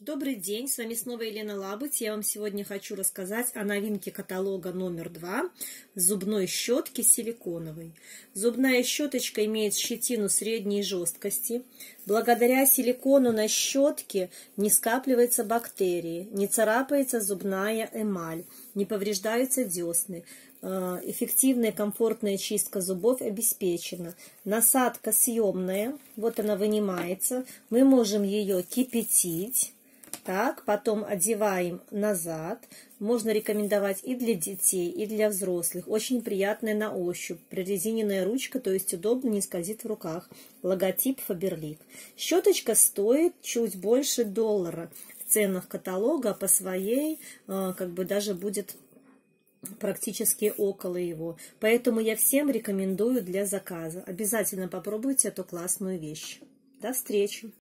Добрый день, с вами снова Елена Лабыть. Я вам сегодня хочу рассказать о новинке каталога номер два зубной щетки силиконовой. Зубная щеточка имеет щетину средней жесткости. Благодаря силикону на щетке не скапливаются бактерии, не царапается зубная эмаль, не повреждаются десны. Э, эффективная комфортная чистка зубов обеспечена. Насадка съемная, вот она вынимается. Мы можем ее кипятить так, потом одеваем назад. Можно рекомендовать и для детей, и для взрослых. Очень приятная на ощупь. Прорезиненная ручка, то есть удобно, не скользит в руках. Логотип Фаберлик. Щеточка стоит чуть больше доллара в ценах каталога. По своей э, как бы даже будет практически около его. Поэтому я всем рекомендую для заказа. Обязательно попробуйте эту классную вещь. До встречи!